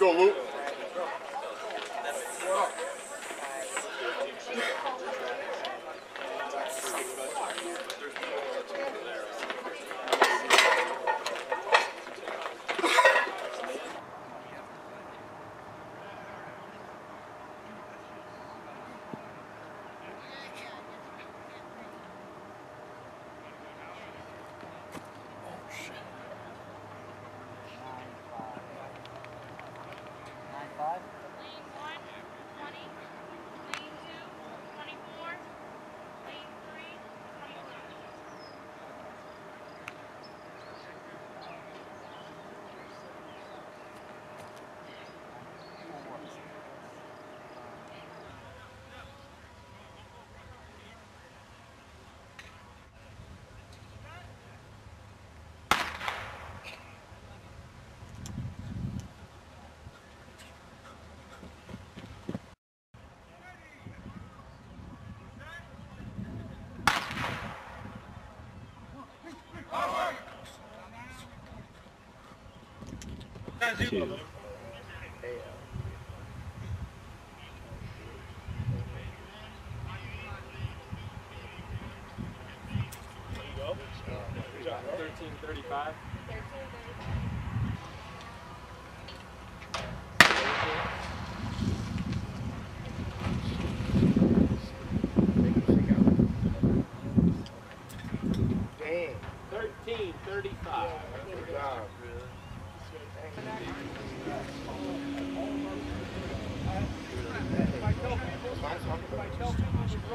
Let's go, Luke. Two. Thirteen thirty-five.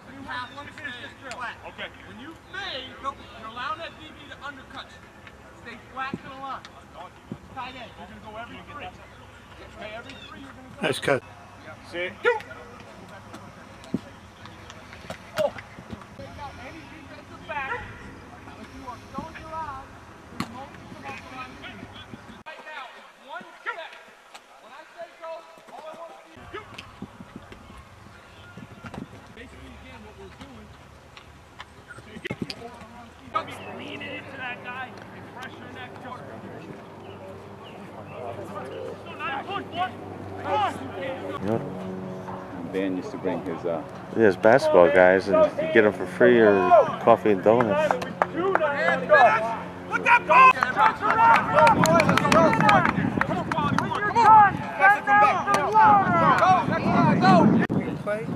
Four, six. You have, let me finish this drill. Okay. When you fade, don't, you're allowing that DB to undercut you. Stay flat to the line. Tight end, you're gonna go every three. Okay, every three you're gonna go. Nice cut. See? Oh! Take out any defensive back, but you are showing your eyes. the moment you come off the line of scrimmage. Right now, one step. When I say go, all I want to see is go. Basically, again, what we're doing. Don't be leaning into that guy and pressuring that quarter. So nice push, boy. Come on. Ben used to bring his uh, There's basketball guys, and you get them for free or coffee and donuts. Let that go! We can play.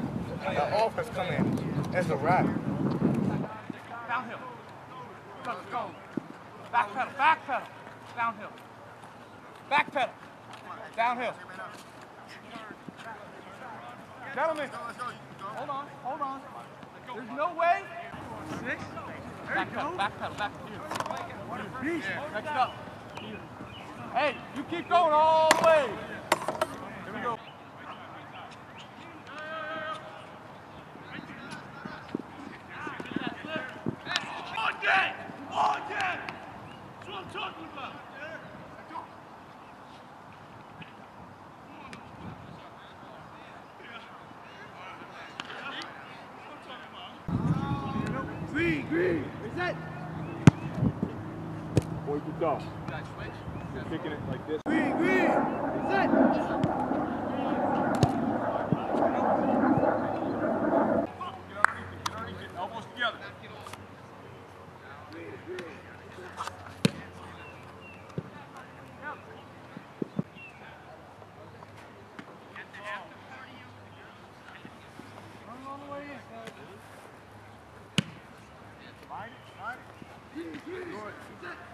The offense come in. That's a wrap. Downhill. Let's go. Back pedal, back pedal. Downhill. Back pedal. Downhill. Gentlemen. Hold on, hold on. There's no way. Six. Back pedal, back pedal, back pedal. Next up. Hey, you keep going all the way. Here we go. Again! Again! That's what I'm talking about. Green, green. Reset. Where'd you go? You're kicking it like this. Green, green. Reset. Find it, find it.